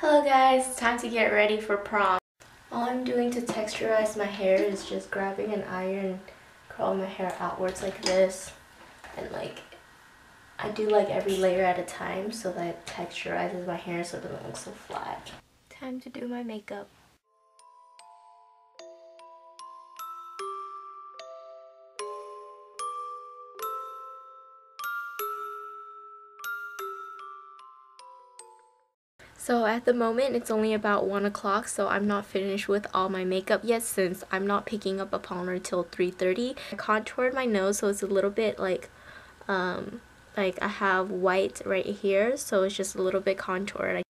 Hello guys, time to get ready for prom. All I'm doing to texturize my hair is just grabbing an iron, curl my hair outwards like this, and like, I do like every layer at a time so that it texturizes my hair so it doesn't look so flat. Time to do my makeup. So at the moment it's only about 1 o'clock so I'm not finished with all my makeup yet since I'm not picking up Apollinaire till 3.30. I contoured my nose so it's a little bit like um, like I have white right here so it's just a little bit contoured.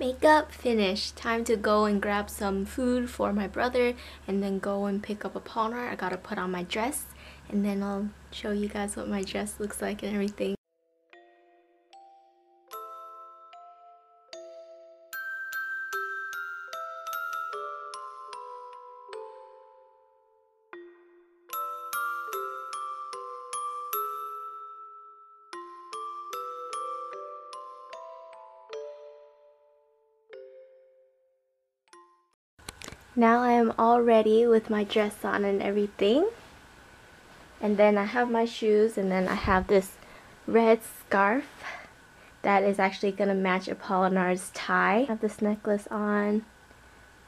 Makeup finished. Time to go and grab some food for my brother and then go and pick up Apollinaire. I gotta put on my dress and then I'll show you guys what my dress looks like and everything. Now I am all ready with my dress on and everything. And then I have my shoes and then I have this red scarf that is actually going to match Apollinaire's tie. I have this necklace on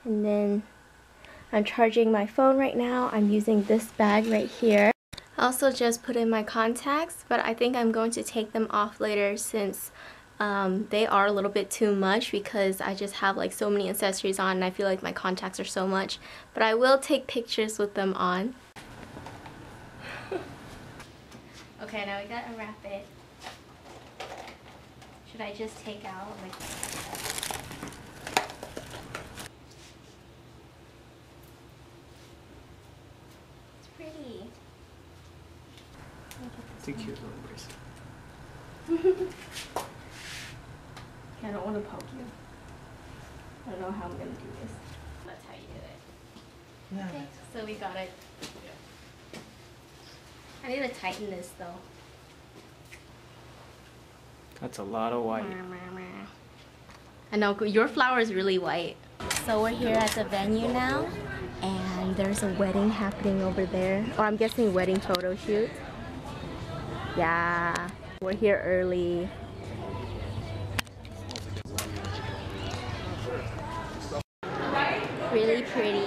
and then I'm charging my phone right now. I'm using this bag right here. I also just put in my contacts but I think I'm going to take them off later since um, they are a little bit too much because I just have like so many accessories on and I feel like my contacts are so much. But I will take pictures with them on. okay, now we gotta wrap it. Should I just take out like... It's pretty. It's a cute little bracelet. I don't want to poke you. I don't know how I'm going to do this. That's how you do it. Yeah. Okay, so we got it. I need to tighten this though. That's a lot of white. I know, your flower is really white. So we're here at the venue now and there's a wedding happening over there. Or I'm guessing wedding photo shoot. Yeah, we're here early pretty.